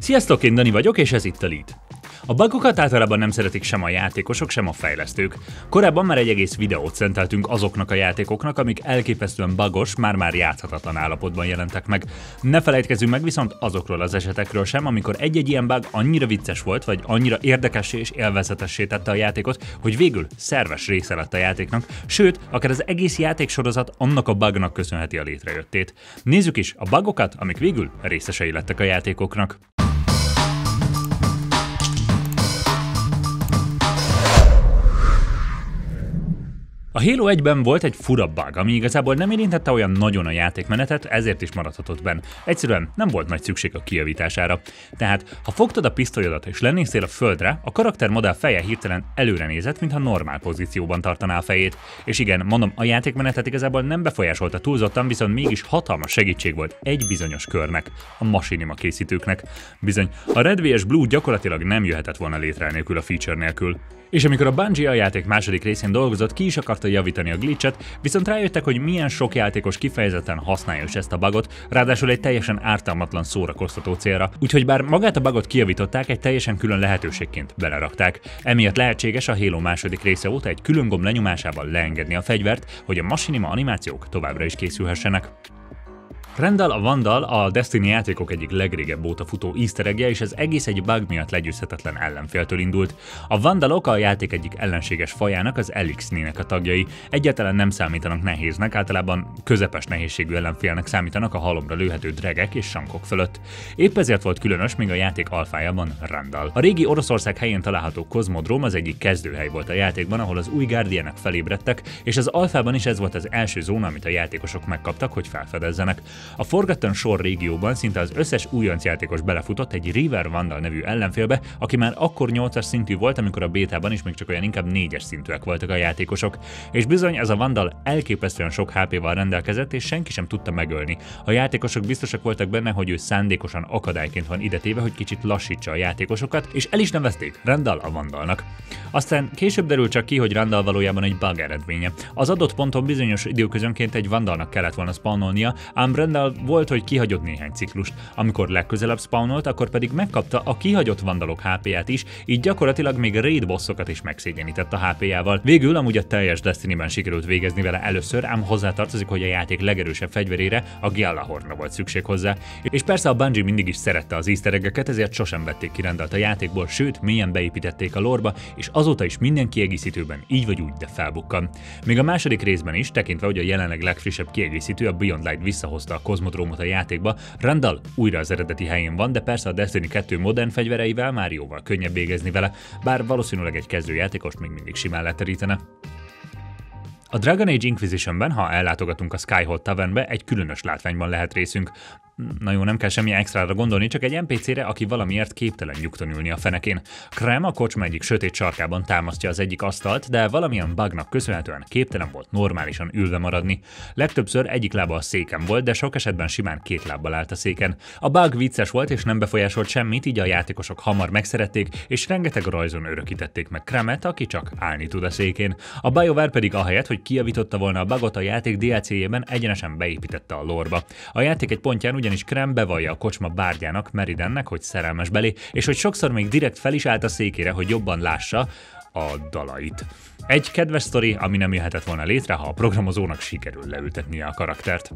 Sziasztok, én Dani vagyok, és ez itt a Lead. A bugokat általában nem szeretik sem a játékosok, sem a fejlesztők. Korábban már egy egész videót szenteltünk azoknak a játékoknak, amik elképesztően bugos, már-már játszhatatlan állapotban jelentek meg. Ne felejtkezzünk meg viszont azokról az esetekről sem, amikor egy-egy ilyen bug annyira vicces volt, vagy annyira érdekessé és élvezetessé tette a játékot, hogy végül szerves része lett a játéknak, sőt, akár az egész játéksorozat annak a bugnak köszönheti a létrejöttét. Nézzük is a bugokat, amik végül részesei lettek a játékoknak. A Halo 1-ben volt egy fura bug, ami igazából nem érintette olyan nagyon a játékmenetet, ezért is maradhatott benn. Egyszerűen nem volt nagy szükség a kijavítására. Tehát, ha fogtad a pisztolyodat és lennésztél a földre, a karaktermodell feje hirtelen előre nézett, mintha normál pozícióban tartaná a fejét. És igen, mondom, a játékmenetet igazából nem befolyásolta túlzottan, viszont mégis hatalmas segítség volt egy bizonyos körnek, a masinima készítőknek. Bizony, a Red Blue gyakorlatilag nem jöhetett volna létre nélkül a feature nélkül. És amikor a Bungie a játék második részén dolgozott, ki is akarta javítani a glitchet, viszont rájöttek, hogy milyen sok játékos kifejezetten használja is ezt a bugot, ráadásul egy teljesen ártalmatlan szórakoztató célra. Úgyhogy bár magát a bugot kijavították, egy teljesen külön lehetőségként belerakták. Emiatt lehetséges a Halo második része óta egy külön gomb lenyomásával leengedni a fegyvert, hogy a machinima animációk továbbra is készülhessenek. Randall a Vandal a Destiny játékok egyik legrégebb óta futó easter egg és ez egész egy bug miatt legyőzhetetlen ellenféltől indult. A Vandalok a játék egyik ellenséges fajának, az Elixnének a tagjai. Egyáltalán nem számítanak nehéznek, általában közepes nehézségű ellenfélnek számítanak a halomra lőhető dregek és sankok fölött. Épp ezért volt különös még a játék alfájában Randall. A régi Oroszország helyén található Kozmodróm az egyik kezdőhely volt a játékban, ahol az új Guardianek felébredtek, és az alfában is ez volt az első zóna, amit a játékosok megkaptak, hogy felfedezzenek. A Forgotten Shore régióban szinte az összes újonc játékos belefutott egy River Vandal nevű ellenfélbe, aki már akkor 8-as szintű volt, amikor a bétában is még csak olyan inkább 4-es szintűek voltak a játékosok. És bizony ez a Vandal elképesztően sok HP-val rendelkezett, és senki sem tudta megölni. A játékosok biztosak voltak benne, hogy ő szándékosan akadályként van idetéve, hogy kicsit lassítsa a játékosokat, és el is nevezték Randall a Vandalnak. Aztán később derül csak ki, hogy Randall valójában egy bug eredménye. Az adott ponton bizonyos időközönként egy Vandalnak kellett volna spawnolnia, ám Randall volt, hogy kihagyott néhány ciklust. Amikor legközelebb spawnolt, akkor pedig megkapta a kihagyott Vandalok HP-ját is, így gyakorlatilag még raid bossokat is megszégyenített a HP-jával. Végül amúgy a teljes Destiny-ben sikerült végezni vele először, ám hozzátartozik, hogy a játék legerősebb fegyverére, a Gjallarhornra volt szükség hozzá. És persze a Bungie mindig is szerette az easter ezért sosem vették ki rendelt a játékból, sőt, mélyen beépítették a lorba, és azóta is minden kiegészítőben így vagy úgy, de felbukkan. Még a második részben is, tekintve, hogy a jelenleg legfrissebb kiegészítő a Beyond Light visszahozta kozmodrómot a játékba, Randall újra az eredeti helyén van, de persze a Destiny 2 modern fegyvereivel már jóval könnyebb végezni vele, bár valószínűleg egy kezdőjátékost még mindig simán leterítene. A Dragon Age Inquisitionben, ha ellátogatunk a Skyhold Tavernbe, egy különös látványban lehet részünk. Na jó, nem kell semmi extrára gondolni, csak egy NPC-re, aki valamiért képtelen nyugton ülni a fenekén. Krem a kocsma egyik sötét sarkában támasztja az egyik asztalt, de valamilyen bugnak köszönhetően képtelen volt normálisan ülve maradni. Legtöbbször egyik lába a széken volt, de sok esetben simán két lábbal állt a széken. A bug vicces volt és nem befolyásolt semmit, így a játékosok hamar megszerették, és rengeteg rajzon örökítették meg Kremet, aki csak állni tud a székén. A BioWare pedig ahelyett, hogy kijavította volna a bugot a játék DLC-jében, egyenesen beépítette a lorba. A játék egy pontján ugyan ugyanis Krem bevallja a kocsma bárgyának, Meridennek, hogy szerelmes belé, és hogy sokszor még direkt fel is állt a székére, hogy jobban lássa a dalait. Egy kedves sztori, ami nem jöhetett volna létre, ha a programozónak sikerül leültetnie a karaktert.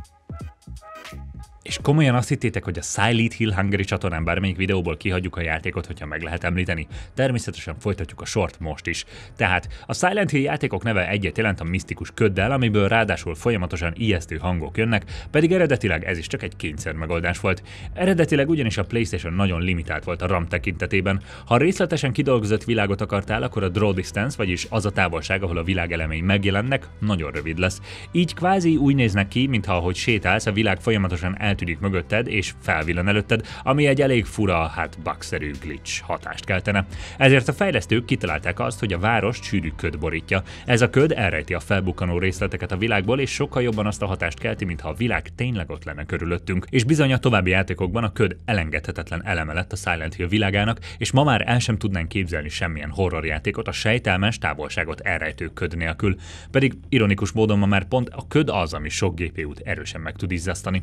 És komolyan azt hittétek, hogy a Silent Hill Hungary csatornán bármelyik videóból kihagyjuk a játékot, hogyha meg lehet említeni? Természetesen folytatjuk a sort most is. Tehát a Silent Hill játékok neve egyet jelent a misztikus köddel, amiből ráadásul folyamatosan ijesztő hangok jönnek, pedig eredetileg ez is csak egy kényszer megoldás volt. Eredetileg ugyanis a PlayStation nagyon limitált volt a RAM tekintetében. Ha részletesen kidolgozott világot akartál, akkor a draw distance, vagyis az a távolság, ahol a világ elemei megjelennek, nagyon rövid lesz. Így kvázi úgy néznek ki, mintha ahogy sétálsz, a világ folyamatosan el eltűnik mögötted és felvillan előtted, ami egy elég fura, hát bugszerű glitch hatást keltene. Ezért a fejlesztők kitalálták azt, hogy a város sűrű köd borítja. Ez a köd elrejti a felbukkanó részleteket a világból, és sokkal jobban azt a hatást kelti, mintha a világ tényleg ott lenne körülöttünk. És bizony a további játékokban a köd elengedhetetlen eleme lett a Silent Hill világának, és ma már el sem tudnánk képzelni semmilyen horrorjátékot a sejtelmes távolságot elrejtő köd nélkül. Pedig ironikus módon ma már pont a köd az, ami sok GPU-t erősen meg tud izzasztani.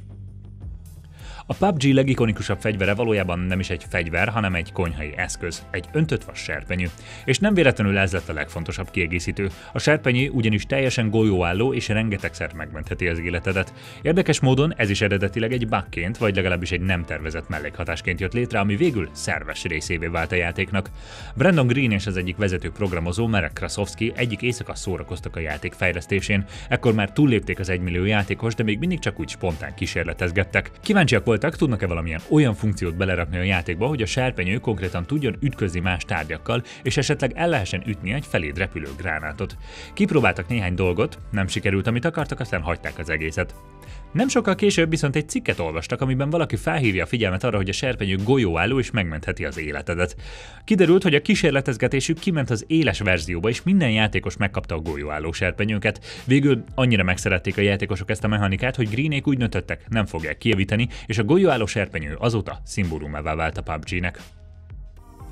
A PUBG legikonikusabb fegyvere valójában nem is egy fegyver, hanem egy konyhai eszköz, egy öntött vas serpenyő. És nem véletlenül ez lett a legfontosabb kiegészítő. A serpenyő ugyanis teljesen golyóálló és rengetegszer megmentheti az életedet. Érdekes módon ez is eredetileg egy bugként, vagy legalábbis egy nem tervezett mellékhatásként jött létre, ami végül szerves részévé vált a játéknak. Brandon Green és az egyik vezető programozó Marek Krasowski egyik éjszaka szórakoztak a játék fejlesztésén. Ekkor már túllépték az egymillió játékos, de még mindig csak úgy spontán kísérletezgettek. Kíváncsiak voltak, tudnak-e valamilyen olyan funkciót belerakni a játékba, hogy a serpenyő konkrétan tudjon ütközni más tárgyakkal, és esetleg el lehessen ütni egy feléd repülő gránátot. Kipróbáltak néhány dolgot, nem sikerült, amit akartak, aztán hagyták az egészet. Nem sokkal később viszont egy cikket olvastak, amiben valaki felhívja a figyelmet arra, hogy a serpenyő golyóálló és megmentheti az életedet. Kiderült, hogy a kísérletezgetésük kiment az éles verzióba, és minden játékos megkapta a golyóálló serpenyőket. Végül annyira megszerették a játékosok ezt a mechanikát, hogy Greenék úgy nötöttek, nem fogják kijavítani, és a golyóálló serpenyő azóta szimbólumává vált a PUBG-nek.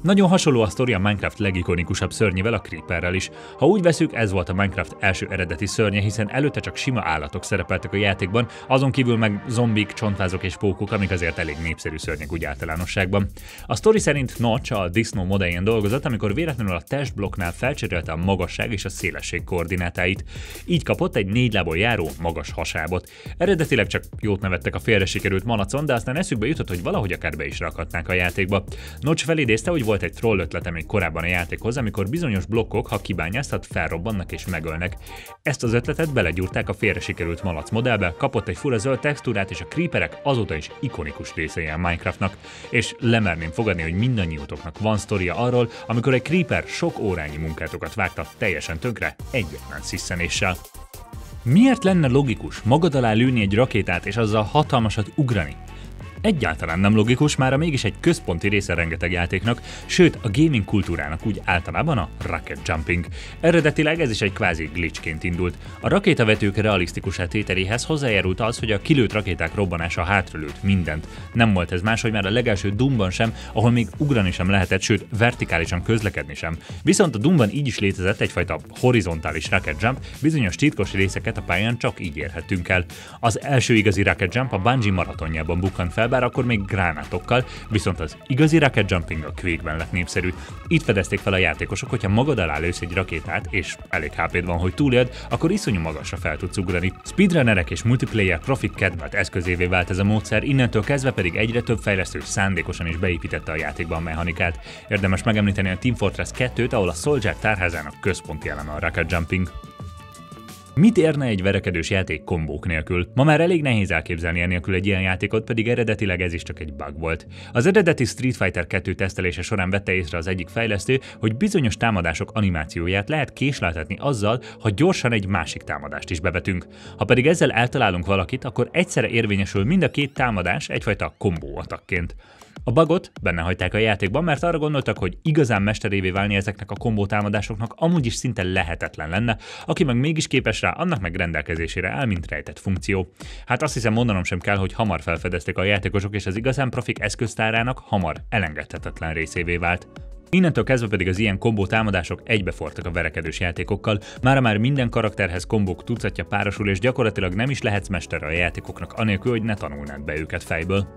Nagyon hasonló a sztori a Minecraft legikonikusabb szörnyével, a Creeperrel is. Ha úgy veszük, ez volt a Minecraft első eredeti szörnye, hiszen előtte csak sima állatok szerepeltek a játékban, azon kívül meg zombik, csontvázok és pókok, amik azért elég népszerű szörnyek úgy általánosságban. A sztori szerint Notch a disznó modelljén dolgozott, amikor véletlenül a testblokknál felcserélte a magasság és a szélesség koordinátáit. Így kapott egy négy lábon járó magas hasábot. Eredetileg csak jót nevettek a félre sikerült malacon, de aztán eszükbe jutott, hogy valahogy akár be is rakhatnák a játékba. Notch felidézte, hogy volt egy troll ötlete még korábban a játékhoz, amikor bizonyos blokkok, ha kibányáztat, felrobbannak és megölnek. Ezt az ötletet belegyúrták a félre sikerült malac modellbe, kapott egy fura zöld textúrát, és a creeperek azóta is ikonikus részei a Minecraftnak. És lemerném fogadni, hogy mindannyiótoknak van sztoria arról, amikor egy creeper sok órányi munkátokat vágta teljesen tönkre egyetlen sziszenéssel. Miért lenne logikus magad alá lőni egy rakétát és azzal hatalmasat ugrani? Egyáltalán nem logikus, már mégis egy központi része rengeteg játéknak, sőt a gaming kultúrának úgy általában a rocket jumping. Eredetileg ez is egy kvázi glitchként indult. A rakétavetők realisztikus tételéhez hozzájárult az, hogy a kilőtt rakéták robbanása hátralőtt mindent. Nem volt ez más, hogy már a legelső Doomban sem, ahol még ugrani sem lehetett, sőt vertikálisan közlekedni sem. Viszont a Doomban így is létezett egyfajta horizontális rocket jump, bizonyos titkos részeket a pályán csak így érhettünk el. Az első igazi rocket jump a Bungie maratonjában bukkant fel, bár akkor még gránátokkal, viszont az igazi rocket jumping a quake lett népszerű. Itt fedezték fel a játékosok, hogyha magad alá lősz egy rakétát, és elég hp van, hogy túléld, akkor iszonyú magasra fel tudsz ugrani. Speedrunnerek és multiplayer profik kedvelt eszközévé vált ez a módszer, innentől kezdve pedig egyre több fejlesztő szándékosan is beépítette a játékban a mechanikát. Érdemes megemlíteni a Team Fortress 2-t, ahol a Soldier tárházának központi eleme a rocket jumping. Mit érne egy verekedős játék kombók nélkül? Ma már elég nehéz elképzelni enélkül egy ilyen játékot, pedig eredetileg ez is csak egy bug volt. Az eredeti Street Fighter 2 tesztelése során vette észre az egyik fejlesztő, hogy bizonyos támadások animációját lehet késleltetni azzal, ha gyorsan egy másik támadást is bevetünk. Ha pedig ezzel eltalálunk valakit, akkor egyszerre érvényesül mind a két támadás egyfajta kombó atakként. A bagot benne hagyták a játékban, mert arra gondoltak, hogy igazán mesterévé válni ezeknek a kombó támadásoknak amúgy is szinte lehetetlen lenne, aki meg mégis képes rá, annak meg rendelkezésére áll, mint rejtett funkció. Hát azt hiszem mondanom sem kell, hogy hamar felfedezték a játékosok, és az igazán profik eszköztárának hamar elengedhetetlen részévé vált. Innentől kezdve pedig az ilyen kombó támadások egybefortak a verekedős játékokkal, mára már minden karakterhez kombók tucatja párosul, és gyakorlatilag nem is lehetsz mestere a játékoknak anélkül, hogy ne tanulnád be őket fejből.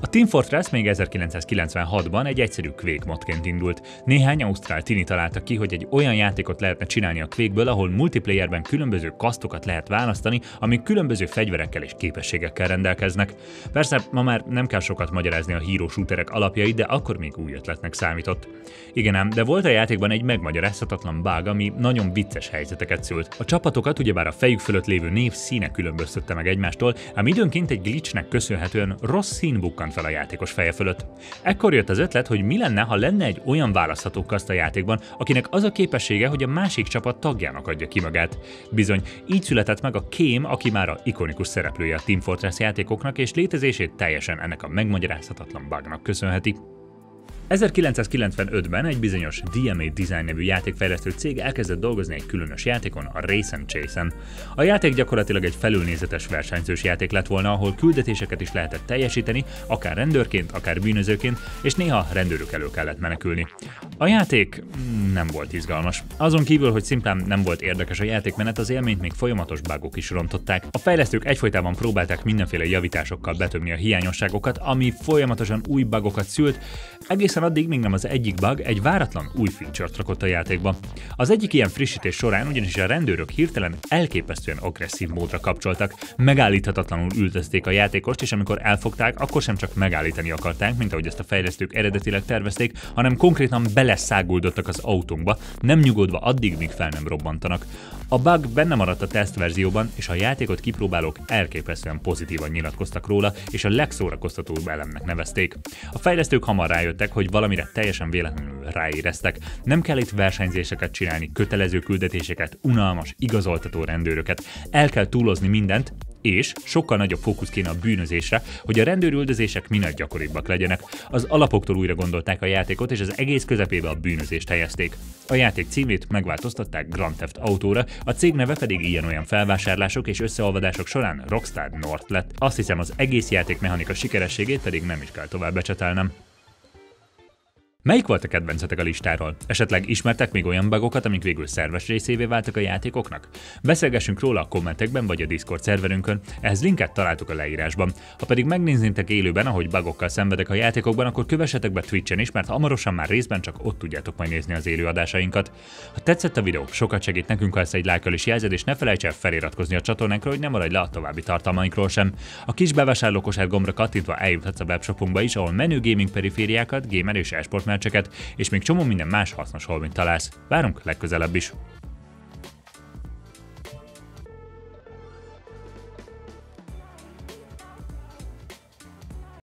A Team Fortress még 1996-ban egy egyszerű Quake modként indult. Néhány ausztrál tini találta ki, hogy egy olyan játékot lehetne csinálni a Quake-ből, ahol multiplayerben különböző kasztokat lehet választani, amik különböző fegyverekkel és képességekkel rendelkeznek. Persze ma már nem kell sokat magyarázni a híró shooterek alapjait, de akkor még új ötletnek számított. Igen ám, de volt a játékban egy megmagyarázhatatlan bug, ami nagyon vicces helyzeteket szült. A csapatokat ugyebár a fejük fölött lévő név színe különböztette meg egymástól, ám időnként egy glitchnek köszönhetően rossz szín bukkant fel a játékos feje fölött. Ekkor jött az ötlet, hogy mi lenne, ha lenne egy olyan választható kaszt a játékban, akinek az a képessége, hogy a másik csapat tagjának adja ki magát. Bizony, így született meg a Kém, aki már a ikonikus szereplője a Team Fortress játékoknak, és létezését teljesen ennek a megmagyarázhatatlan bugnak köszönheti. 1995-ben egy bizonyos DMA Design nevű játékfejlesztő cég elkezdett dolgozni egy különös játékon, a Race and Chase-en. A játék gyakorlatilag egy felülnézetes versenyzős játék lett volna, ahol küldetéseket is lehetett teljesíteni, akár rendőrként, akár bűnözőként, és néha rendőrök elő kellett menekülni. A játék nem volt izgalmas. Azon kívül, hogy szimplán nem volt érdekes a játékmenet, az élményt még folyamatos bugok is rontották. A fejlesztők egyfolytában próbálták mindenféle javításokkal betömni a hiányosságokat, ami folyamatosan új bugokat szült, egészen addig, míg nem az egyik bug egy váratlan új feature-t rakott a játékba. Az egyik ilyen frissítés során ugyanis a rendőrök hirtelen elképesztően agresszív módra kapcsoltak, megállíthatatlanul ültözték a játékost, és amikor elfogták, akkor sem csak megállítani akarták, mint ahogy ezt a fejlesztők eredetileg tervezték, hanem konkrétan beleszáguldottak az autónkba, nem nyugodva addig, míg fel nem robbantanak. A bug benne maradt a tesztverzióban, és a játékot kipróbálók elképesztően pozitívan nyilatkoztak róla, és a legszórakoztatóbb elemnek nevezték. A fejlesztők hamar rájöttek, hogy valamire teljesen véletlenül ráéreztek. Nem kell itt versenyzéseket csinálni, kötelező küldetéseket, unalmas, igazoltató rendőröket. El kell túlozni mindent, és sokkal nagyobb fókusz kéne a bűnözésre, hogy a rendőrüldözések minél gyakoribbak legyenek. Az alapoktól újra gondolták a játékot, és az egész közepébe a bűnözést helyezték. A játék címét megváltoztatták Grand Theft Autóra, a cég neve pedig ilyen-olyan felvásárlások és összeolvadások során Rockstar North lett. Azt hiszem az egész játék mechanika sikerességét pedig nem is kell tovább becsetelnem. Melyik volt a kedvencetek a listáról? Esetleg ismertek még olyan bugokat, amik végül szerves részévé váltak a játékoknak? Beszélgessünk róla a kommentekben vagy a Discord szerverünkön, ehhez linket találtuk a leírásban. Ha pedig megnéznétek élőben, ahogy bugokkal szenvedek a játékokban, akkor kövessetek be Twitchen is, mert hamarosan már részben csak ott tudjátok majd nézni az élő adásainkat. Ha tetszett a videó, sokat segít nekünk, ha ezt egy lájkkal is jelzed, és ne felejts el feliratkozni a csatornánkra, hogy ne maradj le a további tartalmainkról sem. A kis bevásárlókosár gombra kattintva eljuthatsz a webshopunkba is, ahol menü gaming perifériákat, gamer és esport meccseket, és még csomó minden más hasznos holmint találsz. Várunk legközelebb is!